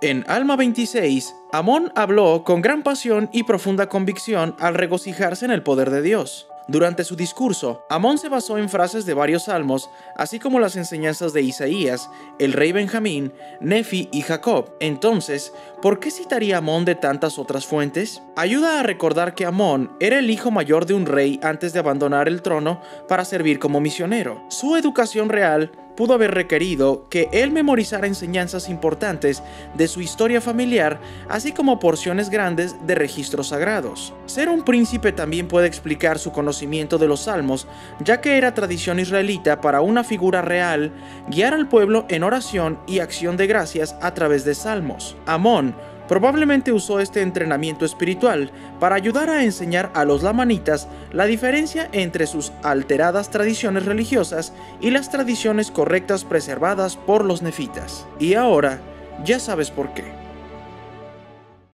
En Alma 26, Amón habló con gran pasión y profunda convicción al regocijarse en el poder de Dios. Durante su discurso, Amón se basó en frases de varios salmos, así como las enseñanzas de Isaías, el rey Benjamín, Nefi y Jacob. Entonces, ¿por qué citaría Amón de tantas otras fuentes? Ayuda a recordar que Amón era el hijo mayor de un rey antes de abandonar el trono para servir como misionero. Su educación real pudo haber requerido que él memorizara enseñanzas importantes de su historia familiar, así como porciones grandes de registros sagrados. Ser un príncipe también puede explicar su conocimiento de los salmos, ya que era tradición israelita para una figura real guiar al pueblo en oración y acción de gracias a través de salmos. Amón Probablemente usó este entrenamiento espiritual para ayudar a enseñar a los lamanitas la diferencia entre sus alteradas tradiciones religiosas y las tradiciones correctas preservadas por los nefitas. Y ahora, ya sabes por qué.